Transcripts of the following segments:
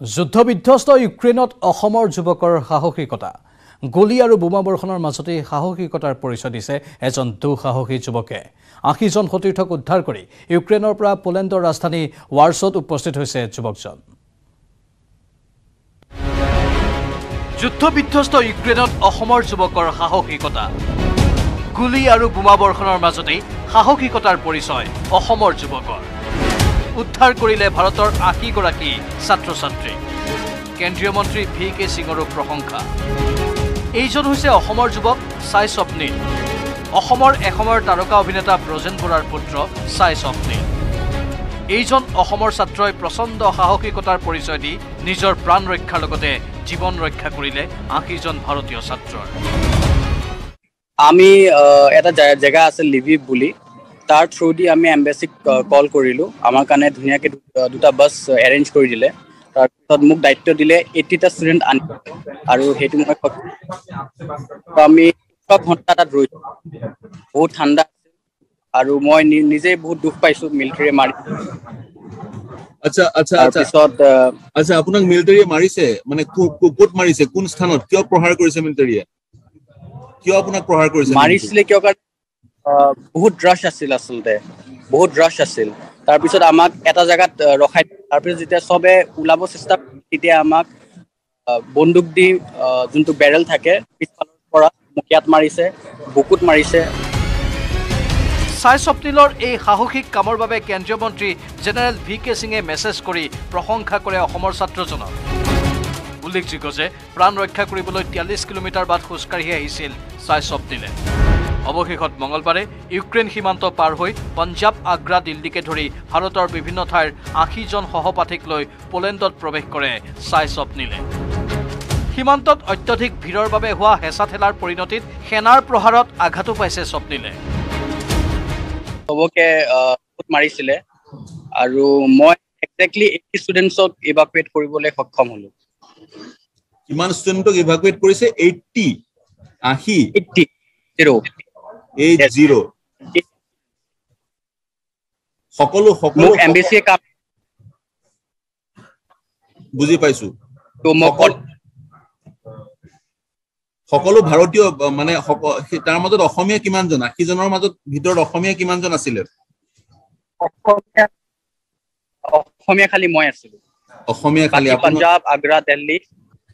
যুদ্ধবিধ্বস্ত ইউক্ৰেইনত অসমৰ যুৱকৰ সাহসিকতা। গুলী আৰু বোমা বৰ্ষণৰ মাজতেই সাহসিকতাৰ পৰিচয় দিছে এজন দুঃসাহসী যুৱকে। আশীজন সতীৰ্থক উদ্ধাৰ কৰি ইউক্ৰেইনৰ পৰা পোলেণ্ডৰ ৰাজধানী ৱাৰ্ছত উপস্থিত হৈছে যুৱকজন। যুদ্ধবিধ্বস্ত ইউক্ৰেইনত অসমৰ যুৱকৰ সাহসিকতা। গুলী আৰু বোমা বৰ্ষণৰ মাজতেই সাহসিকতাৰ পৰিচয় অসমৰ যুৱকৰ। উদ্ধাৰ কৰিলে ভাৰতৰ আশীগৰাকী ছাত্ৰ ছাত্ৰী কেন্দ্ৰীয় মন্ত্ৰী ভি কে সিঙৰো প্ৰশংসা। এইজন হৈছে অসমৰ যুৱক চাই স্বপ্নীল। অসমৰ এসময়ৰ তাৰকা অভিনেতা ব্ৰজেন বৰাৰ পুত্ৰ চাই স্বপ্নীল। এইজন অসমৰ ছাত্ৰই প্ৰচণ্ড সাহসিকতাৰ পৰিচয় দি নিজৰ প্ৰাণ ৰক্ষাৰ লগতে জীৱন ৰক্ষা কৰিলে আশীজন ভাৰতীয় ছাত্ৰৰ। আমি এটা জেগা আছে লিভিভ বুলি। তাৰ থ্ৰু দি আমি এম্বেচিক কল কৰিলোঁ। আমাৰ কাৰণে ধুনীয়াকৈ দুটা বাছ এৰেঞ্জ কৰি দিলে। তাৰপিছত মোক দায়িত্ব দিলে এইটিটা ষ্টুডেণ্ট আনি। আৰু সেইটো মই আমি ঘণ্টা তাত ৰৈছোঁ বহুত ঠাণ্ডা আৰু মই নিজেই বহুত দুখ পাইছোঁ মিলিটাৰীয়ে মাৰি। আচ্ছা আচ্ছা আচ্ছা। আচ্ছা আপোনাক মিলিটাৰীয়ে মাৰিছে? মানে ক'ত মাৰিছে? কোন স্থানত? কিয় প্ৰহাৰ কৰিছে মিলিটাৰীয়ে কিয় আপোনাক প্ৰহাৰ কৰিছে মাৰিছিলে কিয় কাৰণে? বহুত ৰাছ আছিল আচলতে বহুত ৰাছ আছিল। তাৰপিছত আমাক এটা জেগাত ৰখাই। তাৰপিছত যেতিয়া চবে ওলাব চেষ্টা তেতিয়া আমাক বন্দুক দি যোনটো বেৰেল থাকে পিছফালৰ পৰা মুখিয়াত মাৰিছে বুকুত মাৰিছে। চাই স্বপ্নীলৰ এই সাহসিক কামৰ বাবে কেন্দ্ৰীয় মন্ত্ৰী জেনেৰেল ভি কে সিঙে মেছেজ কৰি প্ৰশংসা কৰে অসমৰ ছাত্ৰজনক। উল্লেখযোগ্য যে প্ৰাণ ৰক্ষা কৰিবলৈ তিয়াল্লিছ কিলোমিটাৰ বাট খোজকাঢ়ি আহিছিল চাই স্বপ্নীলে। অৱশেষত মঙলবাৰে ইউক্ৰেইন সীমান্ত পাৰ হৈ পঞ্জাৱ আগ্ৰা দিল্লীকে ধৰি ভাৰতৰ বিভিন্ন ঠাইৰ আশীজন সহপাঠীক লৈ পোলেণ্ডত প্ৰৱেশ কৰে। চাই স্বপ্নীলে। সীমান্তত অত্যধিক ভিৰৰ বাবে হোৱা হেঁচা ঠেলাৰ পৰিণতিত সেনাৰ প্ৰহাৰত আঘাতো পাইছে স্বপ্নীলে। চবকে মাৰিছিলে। আৰু মই একজেক্টলি এইটি ষ্টুডেণ্টছক ইভাকুৱেট কৰিবলৈ সক্ষম হ'লোঁ। কিমান ষ্টুডেণ্টক ইভাকুৱেট কৰিছে? এইটটি আশী? Eighty zero eight. জিৰ' সকলো সকলো কাম বুজি পাইছো। সকলো- ভাৰতীয় মানে তাৰ মাজত অসমীয়া কিমানজন আশীজনৰ মাজত ভিতৰত অসমীয়া কিমানজন আছিলে? অসমীয়া খালি মই আছিলো। অসমীয়া খালি পাঞ্জাৱ আগ্ৰা দিল্লী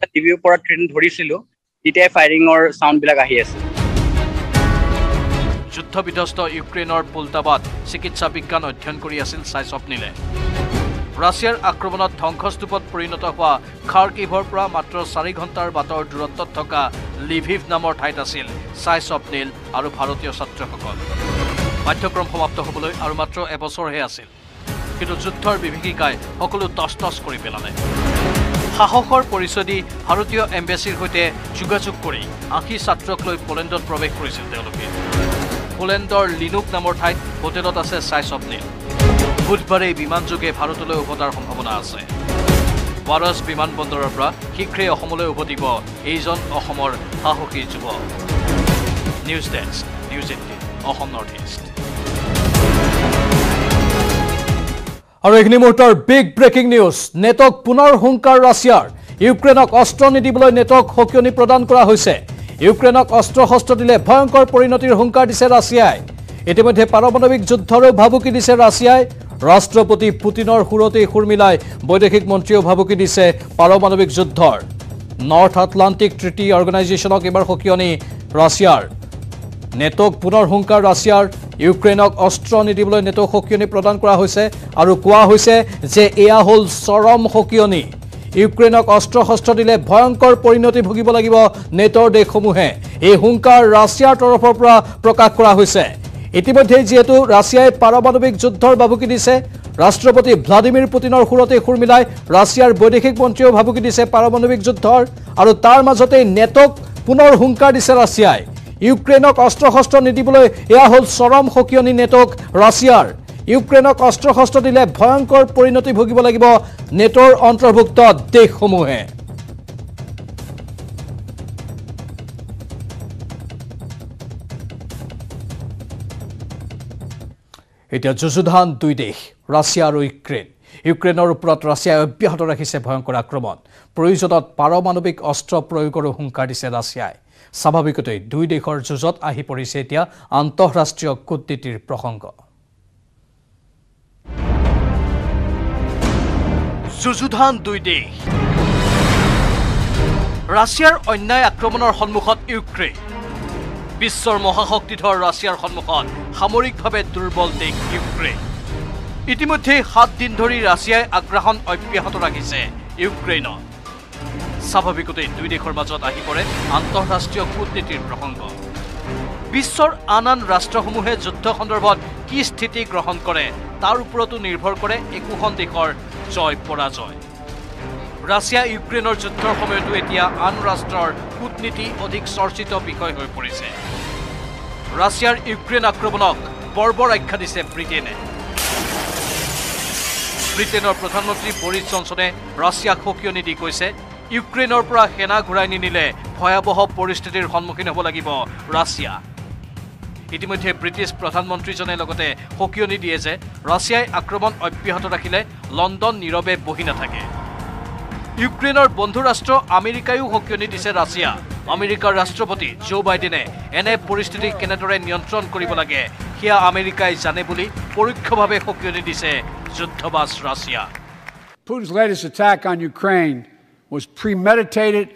টিভিৰ পৰা ট্ৰেইন ধৰিছিলো। তেতিয়াই ফায়াৰিঙৰ চাউণ্ড বিলাক আহি আছে যুদ্ধবিধ্বস্ত ইউক্ৰেইনৰ পোলটাবাত চিকিৎসা বিজ্ঞান অধ্যয়ন কৰি আছিল চাই স্বপ্নীলে। ৰাছিয়াৰ আক্ৰমণত ধ্বংসস্তূপত পৰিণত হোৱা খাৰ্কিভৰ পৰা মাত্ৰ চাৰি ঘণ্টাৰ বাটৰ দূৰত্বত থকা লিভিভ নামৰ ঠাইত আছিল চাই স্বপ্নীল আৰু ভাৰতীয় ছাত্ৰসকল। পাঠ্যক্ৰম সমাপ্ত হ'বলৈ আৰু মাত্ৰ এবছৰহে আছিল। কিন্তু যুদ্ধৰ বিভীষিকাই সকলো টচ টচ কৰি পেলালে। সাহসৰ পৰিচয় দি ভাৰতীয় এম্বেচীৰ সৈতে যোগাযোগ কৰি আশী ছাত্ৰক লৈ পোলেণ্ডত প্ৰৱেশ কৰিছিল তেওঁলোকে। পোলেণ্ডৰ লিনুক নামৰ ঠাইত হোটেলত আছে চাই স্বপ্নীল। বুধবাৰে বিমানযোগে ভাৰতলৈ উভতাৰ সম্ভাৱনা আছে। ৱাৰছ বিমানবন্দৰৰ পৰা শীঘ্ৰেই অসমলৈ উভতিব এইজন অসমৰ সাহসী যুৱক। News desk news eighteen Assam north east. আৰু এইখিনি মুহূৰ্তৰ বিগ ব্ৰেকিং নিউজ। নেটক পুনৰ হুংকাৰ ৰাছিয়াৰ। ইউক্ৰেইনক অস্ত্ৰ নিদিবলৈ নেটক সকিয়নি প্ৰদান কৰা হৈছে। ইউক্ৰেইনক অস্ত্ৰ শস্ত্ৰ দিলে ভয়ংকৰ পৰিণতিৰ হুংকাৰ দিছে ৰাছিয়াই। ইতিমধ্যে পাৰমাণৱিক যুদ্ধৰো ভাবুকি দিছে ৰাছিয়াই। ৰাষ্ট্ৰপতি পুটিনৰ সুৰতেই সুৰ মিলাই বৈদেশিক মন্ত্ৰীয়েও ভাবুকি দিছে পাৰমাণৱিক যুদ্ধৰ। নৰ্থ আটলাণ্টিক ট্ৰিটি অৰ্গেনাইজেশ্যনক এইবাৰ সকিয়নি ৰাছিয়াৰ। নেটক পুনৰ হুংকাৰ ৰাছিয়াৰ। ইউক্ৰেইনক অস্ত্ৰ নিদিবলৈ নেটক সকিয়নি প্ৰদান কৰা হৈছে আৰু কোৱা হৈছে যে এয়া হ'ল চৰম সকিয়নি। ইউক্ৰেইনক অস্ত্ৰ শস্ত্ৰ দিলে ভয়ংকৰ পৰিণতি ভুগিব লাগিব নেটৰ দেশসমূহে। এই হুংকাৰ ৰাছিয়াৰ তৰফৰ পৰা প্ৰকাশ কৰা হৈছে। ইতিমধ্যেই যিহেতু ৰাছিয়াই পাৰমাণৱিক যুদ্ধৰ ভাবুকি দিছে ৰাষ্ট্ৰপতি ভ্লাডিমিৰ পুটিনৰ সুৰতে সুৰ মিলাই ৰাছিয়াৰ বৈদেশিক মন্ত্ৰীয়েও ভাবুকি দিছে পাৰমাণৱিক যুদ্ধৰ আৰু তাৰ মাজতেই নেটক পুনৰ হুংকাৰ দিছে ৰাছিয়াই। ইউক্ৰেইনক অস্ত্ৰ শস্ত্ৰ নিদিবলৈ এয়া হ'ল চৰম সকিয়নি নেটক ৰাছিয়াৰ। ইউক্ৰেইনক অস্ত্ৰ শস্ত্ৰ দিলে ভয়ংকৰ পৰিণতি ভুগিব লাগিব। নেটৰ অন্তৰ্ভুক্ত দেশসমূহে। এতিয়া যুযুধান দুই দেশ ৰাছিয়া আৰু ইউক্ৰেইন। ইউক্ৰেইনৰ ওপৰত ৰাছিয়াই অব্যাহত ৰাখিছে ভয়ংকৰ আক্ৰমণ। প্ৰয়োজনত পাৰমাণৱিক অস্ত্ৰ প্ৰয়োগৰো হুংকাৰ দিছে ৰাছিয়াই। স্বাভাৱিকতেই দুই দেশৰ যুঁজত আহি পৰিছে এতিয়া আন্তঃৰাষ্ট্ৰীয় কূটনীতিৰ প্ৰসংগ। যুযুধান দুই দেশ। ৰাছিয়াৰ অন্যায় আক্ৰমণৰ সন্মুখত ইউক্ৰেইন। বিশ্বৰ মহাশক্তিধৰ ৰাছিয়াৰ সন্মুখত সামৰিকভাৱে দুৰ্বল দেশ ইউক্ৰেইন। ইতিমধ্যে সাত দিন ধৰি ৰাছিয়াই আগ্ৰাসন অব্যাহত ৰাখিছে ইউক্ৰেইনত। স্বাভাৱিকতেই দুই দেশৰ মাজত আহি পৰে আন্তঃৰাষ্ট্ৰীয় কূটনীতিৰ প্ৰসংগ। বিশ্বৰ আন আন ৰাষ্ট্ৰসমূহে যুদ্ধ সন্দৰ্ভত কি স্থিতি গ্ৰহণ কৰে তাৰ ওপৰতো নিৰ্ভৰ কৰে একোখন দেশৰ জয় পৰাজয়। ৰাছিয়া ইউক্ৰেইনৰ যুদ্ধৰ সময়তো এতিয়া আন ৰাষ্ট্ৰৰ কূটনীতি অধিক চৰ্চিত বিষয় হৈ পৰিছে। ৰাছিয়াৰ ইউক্ৰেইন আক্ৰমণক বৰ্বৰ আখ্যা দিছে ব্ৰিটেইনে। ব্ৰিটেইনৰ প্ৰধানমন্ত্ৰী বৰিছ জনছনে ৰাছিয়াক সকিয়নি দি কৈছে ইউক্ৰেইনৰ পৰা সেনা ঘূৰাই নিনিলে ভয়াৱহ পৰিস্থিতিৰ সন্মুখীন হ'ব লাগিব ৰাছিয়া। ইতিমধ্যে ব্ৰিটিছ প্ৰধানমন্ত্ৰীজনে লগতে সকিয়নি দিয়ে যে ৰাছিয়াই আক্ৰমণ অব্যাহত ৰাখিলে লণ্ডন নীৰৱে বহি নাথাকে। ইউক্ৰেইনৰ বন্ধু ৰাষ্ট্ৰ আমেৰিকায়ো সকিয়নি দিছে ৰাছিয়া। আমেৰিকাৰ ৰাষ্ট্ৰপতি জো বাইডেনে এনে পৰিস্থিতি কেনেদৰে নিয়ন্ত্ৰণ কৰিব লাগে সেয়া আমেৰিকাই জানে বুলি পৰোক্ষভাৱে সকিয়নি দিছে যুদ্ধবাজ Russia. Putin's latest attack on Ukraine was premeditated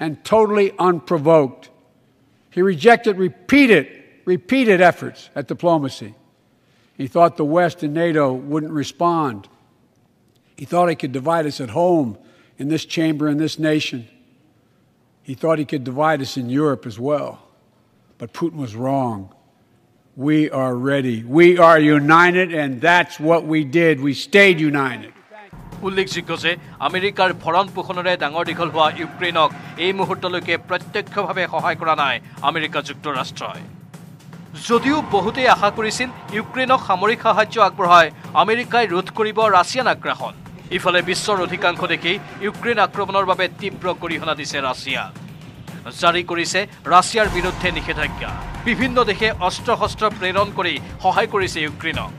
and totally unprovoked. He rejected repeated, repeated efforts at diplomacy. He thought the West and NATO wouldn't respond. He thought he could divide us at home, in this chamber, in this nation. He thought he could divide us in Europe as well. But Putin was wrong. We are ready. We are united, and that's what we did. We stayed united. উল্লেখযোগ্য যে আমেৰিকাৰ ভৰণ পোষণেৰে ডাঙৰ দীঘল হোৱা ইউক্ৰেইনক এই মুহূৰ্তলৈকে প্ৰত্যক্ষভাৱে সহায় কৰা নাই আমেৰিকা যুক্তৰাষ্ট্ৰই যদিও বহুতেই আশা কৰিছিল ইউক্ৰেইনক সামৰিক সাহায্য আগবঢ়াই আমেৰিকাই ৰোধ কৰিব ৰাছিয়ান আগ্ৰাসন। ইফালে বিশ্বৰ অধিকাংশ দেশেই ইউক্ৰেইন আক্ৰমণৰ বাবে তীব্ৰ গৰিহণা দিছে ৰাছিয়া জাৰি কৰিছে ৰাছিয়াৰ বিৰুদ্ধে নিষেধাজ্ঞা। বিভিন্ন দেশে অস্ত্ৰ শস্ত্ৰ প্ৰেৰণ কৰি সহায় কৰিছে ইউক্ৰেইনক।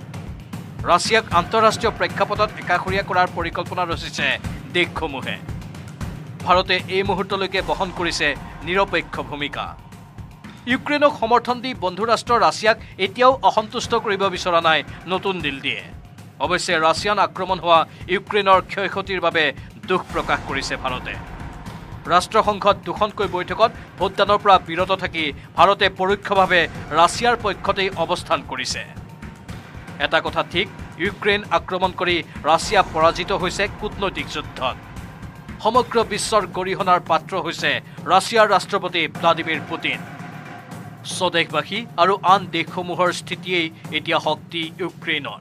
ৰাছিয়াক আন্তঃৰাষ্ট্ৰীয় প্ৰেক্ষাপটত একাষৰীয়া কৰাৰ পৰিকল্পনা ৰচিছে দেশসমূহে। ভাৰতে এই মুহূৰ্তলৈকে বহন কৰিছে নিৰপেক্ষ ভূমিকা। ইউক্ৰেইনক সমৰ্থন দি বন্ধু ৰাষ্ট্ৰ ৰাছিয়াক এতিয়াও অসন্তুষ্ট কৰিব বিচৰা নাই নতুন দিল্লীয়ে। অৱশ্যে ৰাছিয়ান আক্ৰমণ হোৱা ইউক্ৰেইনৰ ক্ষয় ক্ষতিৰ বাবে দুখ প্ৰকাশ কৰিছে ভাৰতে। ৰাষ্ট্ৰসংঘত দুখনকৈ বৈঠকত ভোটদানৰ পৰা বিৰত থাকি ভাৰতে পৰোক্ষভাৱে ৰাছিয়াৰ পক্ষতেই অৱস্থান কৰিছে। এটা কথা ঠিক ইউক্ৰেইন আক্ৰমণ কৰি ৰাছিয়া পৰাজিত হৈছে কূটনৈতিক যুদ্ধত। সমগ্ৰ বিশ্বৰ গৰিহণাৰ পাত্ৰ হৈছে ৰাছিয়াৰ ৰাষ্ট্ৰপতি ভ্লাডিমিৰ পুটিন। স্বদেশবাসী আৰু আন দেশসমূহৰ স্থিতিয়েই এতিয়া শক্তি ইউক্ৰেইনৰ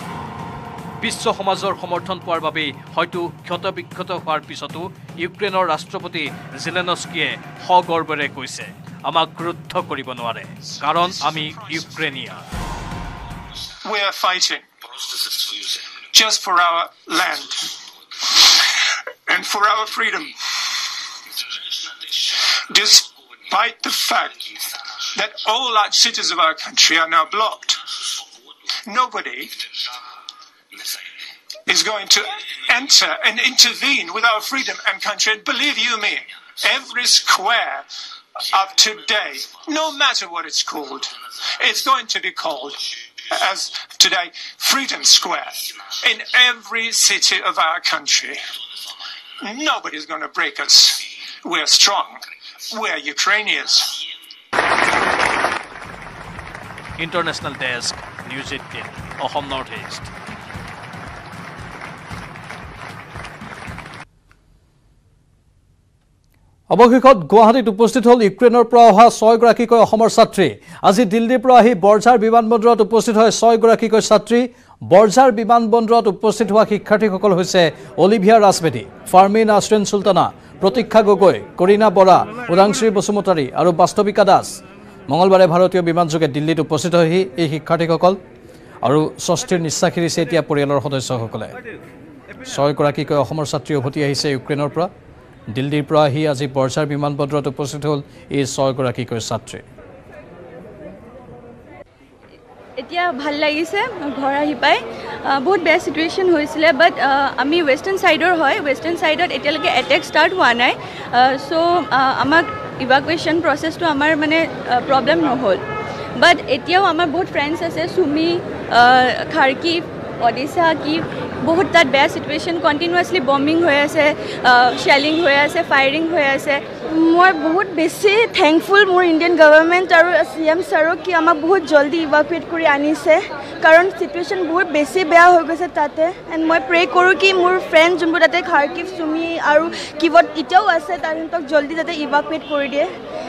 বিশ্ব সমাজৰ সমৰ্থন পোৱাৰ বাবেই হয়তো ক্ষতবিক্ষত হোৱাৰ পিছতো ইউক্ৰেইনৰ ৰাষ্ট্ৰপতি জিলেনস্কিয়ে সগৰ্বেৰে কৈছে আমাক ক্ৰুদ্ধ কৰিব নোৱাৰে কাৰণ আমি ইউক্ৰেইনিয়া. Despite the fact that all large cities of our country are now blocked, nobody is going to enter and intervene with our freedom and country. And believe you me, every square of today, no matter what it's called, it's going to be called as today Freedom Square in every city of our country. Nobody's going to break us. We're strong. We're Ukrainians. International desk news eighteen Assam north east অৱশেষত গুৱাহাটীত উপস্থিত হ'ল ইউক্ৰেইনৰ পৰা অহা ছয়গৰাকীকৈ অসমৰ ছাত্ৰী। আজি দিল্লীৰ পৰা আহি বৰঝাৰ বিমানবন্দৰত উপস্থিত হয় ছয়গৰাকীকৈ ছাত্ৰী। বৰঝাৰ বিমানবন্দৰত উপস্থিত হোৱা শিক্ষাৰ্থীসকল হৈছে অলিভিয়া ৰাজবেদী ফাৰ্মিন আশ্ৰেন চুলতানা প্ৰতীক্ষা গগৈ কৰীনা বৰা উদাংশ্ৰী বসুমতাৰী আৰু বাস্তৱিকা দাস। মঙলবাৰে ভাৰতীয় বিমানযোগে দিল্লীত উপস্থিত হয়হি এই শিক্ষাৰ্থীসকল আৰু স্বস্তিৰ নিশ্বাস এৰিছে এতিয়া পৰিয়ালৰ সদস্যসকলে। ছয়গৰাকীকৈ অসমৰ ছাত্ৰী উভতি আহিছে ইউক্ৰেইনৰ পৰা। দিল্লীৰ পৰা আহি আজি বৰঝাৰ বিমানবন্দৰত উপস্থিত হ'ল এই ছয়গৰাকীকৈ ছাত্ৰী। এতিয়া ভাল লাগিছে ঘৰ আহি আহ, বহুত বেয়া চিটুৱেশ্যন হৈছিলে বাট আমি ৱেষ্টাৰ্ণ ছাইডৰ হয়। ৱেষ্টাৰ্ণ ছাইডত এতিয়ালৈকে এটেক ষ্টাৰ্ট হোৱা নাই। চ' আমাক ইভাকুৱেশ্যন প্ৰচেছটো আমাৰ মানে প্ৰব্লেম নহ'ল। বাট এতিয়াও আমাৰ বহুত ফ্ৰেণ্ডছ আছে চুমি খাৰ্কি অডিশা কি বহুত তাত বেয়া চিটুৱেশ্যন কণ্টিনিউৱাছলি বম্বিং হৈ আছে শ্বেলিং হৈ আছে ফায়াৰিং হৈ আছে। মই বহুত বেছি থেংকফুল মোৰ ইণ্ডিয়ান গভৰ্ণমেণ্ট আৰু চি এম ছাৰক কি আমাক বহুত জল্দি ইভাকুৱেট কৰি আনিছে। কাৰণ চিটুৱেশ্যন বহুত বেছি বেয়া হৈ গৈছে তাতে। এণ্ড মই প্ৰে' কৰোঁ কি মোৰ ফ্ৰেণ্ড যোনবোৰ তাতে খাৰ্কিব চুমি আৰু কিবত এতিয়াও আছে তাহাঁতক জল্দি যাতে ইভাকুৱেট কৰি দিয়ে।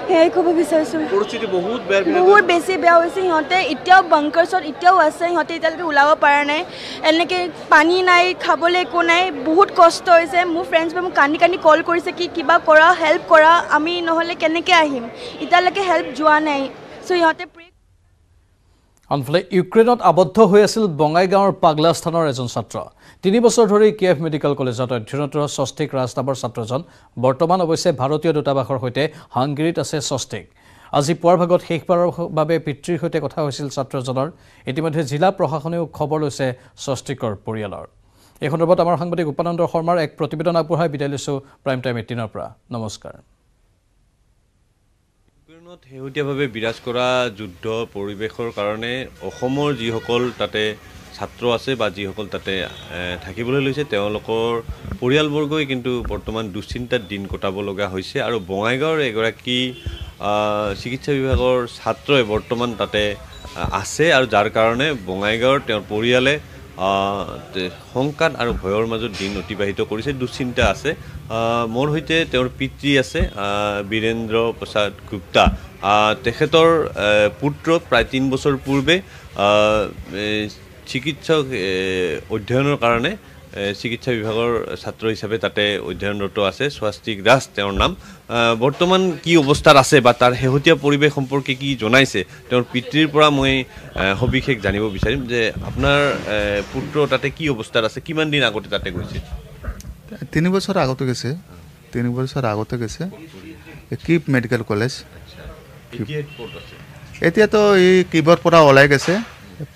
সেয়াই ক'ব বিচাৰিছোঁ। পৰিস্থিতি বহুত বেছি বেয়া হৈছে সিহঁতে। এতিয়াও বাংকাৰ্ছত এতিয়াও আছে সিহঁতে এতিয়ালৈকে ওলাব পৰা নাই। এনেকৈ পানী নাই খাবলৈ একো নাই। বহুত কষ্ট হৈছে। মোৰ ফ্ৰেণ্ডছবোৰে মোক কান্দি কান্দি কল কৰিছে কি কিবা কৰা হেল্প কৰা। আমি নহ'লে কেনেকৈ আহিম? এতিয়ালৈকে হেল্প যোৱা নাই। চ' সিহঁতে আনফালে ইউক্ৰেইনত আবদ্ধ হৈ আছিল বঙাইগাঁৱৰ পাগলা স্থানৰ এজন ছাত্ৰ। তিনি বছৰ ধৰি কিয়েভ মেডিকেল কলেজত অধ্যয়নৰত স্বস্তিক ৰাজ নামৰ ছাত্ৰজন বৰ্তমান অৱশ্যে ভাৰতীয় দূতাবাসৰ সৈতে হাংগেৰীত আছে স্বস্তিক। আজি পুৱাৰ ভাগত শেষবাৰৰ বাবে পিতৃৰ সৈতে কথা হৈছিল ছাত্ৰজনৰ। ইতিমধ্যে জিলা প্ৰশাসনেও খবৰ লৈছে স্বস্তিকৰ পৰিয়ালৰ। এই সন্দৰ্ভত আমাৰ সাংবাদিক উপানন্দ শৰ্মাৰ এক প্ৰতিবেদন আগবঢ়াই বিদায় লৈছোঁ প্ৰাইম টাইম এইটিনৰ পৰা। নমস্কাৰ। ইউক্ৰেইনত শেহতীয়াভাৱে বিৰাজ কৰা যুদ্ধ পৰিৱেশৰ কাৰণে অসমৰ যিসকল তাতে ছাত্ৰ আছে বা যিসকল তাতে থাকিবলৈ লৈছে তেওঁলোকৰ পৰিয়ালবৰ্গই কিন্তু বৰ্তমান দুশ্চিন্তাত দিন কটাব লগা হৈছে আৰু বঙাইগাঁৱৰ এগৰাকী চিকিৎসা বিভাগৰ ছাত্ৰই বৰ্তমান তাতে আছে আৰু যাৰ কাৰণে বঙাইগাঁৱৰ তেওঁৰ পৰিয়ালে শংকাত আৰু ভয়ৰ মাজত দিন অতিবাহিত কৰিছে দুশ্চিন্তা আছে। মোৰ সৈতে তেওঁৰ পিতৃ আছে বীৰেন্দ্ৰ প্ৰসাদ গুপ্তা। তেখেতৰ পুত্ৰ প্ৰায় তিনি বছৰ পূৰ্বে চিকিৎসক অধ্যয়নৰ কাৰণে চিকিৎসা বিভাগৰ ছাত্ৰ হিচাপে তাতে অধ্যয়নৰত আছে স্বাস্তিক দাস তেওঁৰ নাম। বৰ্তমান কি অৱস্থাত আছে বা তাৰ শেহতীয়া পৰিৱেশ সম্পৰ্কে কি জনাইছে তেওঁৰ পিতৃৰ পৰা মই সবিশেষ জানিব বিচাৰিম যে আপোনাৰ পুত্ৰ তাতে কি অৱস্থাত আছে কিমান দিন আগতে তাতে গৈছে তিনি বছৰ আগতে গৈছে। তিনি বছৰ আগতে গৈছে। কিপ মেডিকেল কলেজ এতিয়াতো এই কিবৰ পৰা ওলাই গৈছে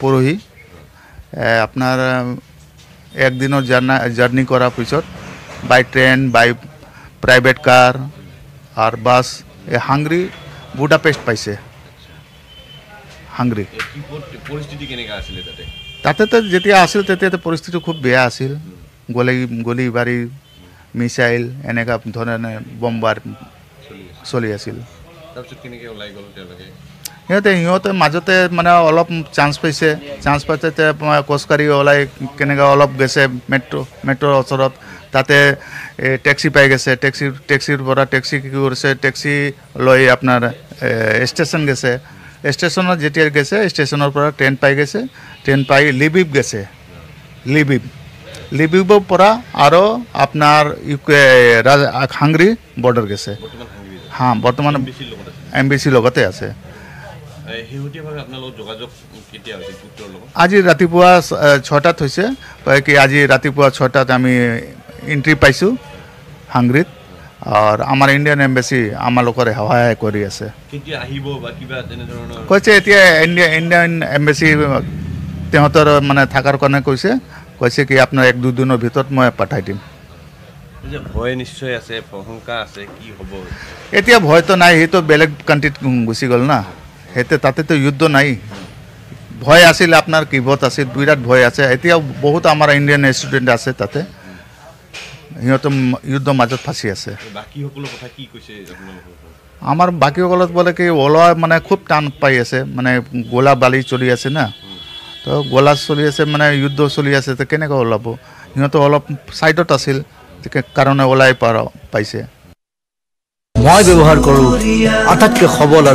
পৰহি। আপোনাৰ একদিনৰ জাৰ্ণা জাৰ্ণি কৰাৰ পিছত বাই ট্ৰেইন বাই প্ৰাইভেট কাৰ আৰু বাছ এই হাংৰি বুডাপেষ্ট পাইছে। হাংৰি। তাতে? তাতেতো যেতিয়া আছিল তেতিয়াতো পৰিস্থিতি খুব বেয়া আছিল। গলি গলি বাৰী মিছাইল এনেকুৱা ধৰণে বম্বাৰ চলি আছিল। সিহঁতে সিহঁতে মাজতে মানে অলপ চান্স পাইছে। চান্স পাইছে তে মই খোজকাঢ়ি ওলাই কেনেকৈ অলপ গৈছে মেট্ৰ' মেট্ৰ'ৰ ওচৰত। তাতে টেক্সি পাই গৈছে। টেক্সি টেক্সিৰ পৰা টেক্সি কি কৰিছে টেক্সি লৈ আপোনাৰ ষ্টেচন গৈছে। ষ্টেচনত যেতিয়া গৈছে ষ্টেচনৰ পৰা ট্ৰেইন পাই গৈছে। ট্ৰেইন পাই লিবিব গৈছে। লিবিব। লিবিবৰ পৰা আৰু আপোনাৰ ইউকে হাংৰি বৰ্ডাৰ গৈছে। হা বৰ্তমান বেছিৰ লগত আছে। আজি ৰাতিপুৱা ছটাত হৈছে। কি আজি ৰাতিপুৱা ছটাত আমি এণ্ট্ৰি পাইছোঁ হাংৰিত। আৰু আমাৰ ইণ্ডিয়ান এম্বেচি আমালোকৰ সহায় কৰি আছে। কৈছে এতিয়া ইণ্ডিয়া ইণ্ডিয়ান এম্বেচি তেহঁতৰ মানে থকাৰ কাৰণে কৈছে। কৈছে কি আপোনাৰ এক দুদিনৰ ভিতৰত মই পঠাই দিম। ভয় নিশ্চয় আছে প্ৰশংসা আছে কি হ'ব? এতিয়া ভয়তো নাই সেইটো বেলেগ কাণ্ট্ৰিত গুচি গ'ল না। সেইটো তাতেতো যুদ্ধ নাই। ভয় আছিল আপোনাৰ কিবত আছিল বিৰাট ভয় আছে। এতিয়াও বহুত আমাৰ ইণ্ডিয়ান ষ্টুডেণ্ট আছে তাতে। সিহঁতে যুদ্ধৰ মাজত ফাঁচি আছে। বাকীসকলৰ কথা কি কৈছে আপোনালোকৰ আমাৰ বাকীসকলত বোলে কি ওলোৱা মানে খুব টান পাই আছে। মানে গোলা বালি চলি আছে না। তো গোলা চলি আছে মানে যুদ্ধ চলি আছে তো কেনেকৈ ওলাব? সিহঁতে অলপ ছাইডত আছিল কাৰণে ওলাই পাৰ পাইছে। মই ব্যৱহাৰ কৰোঁ আটাইতকৈ সবল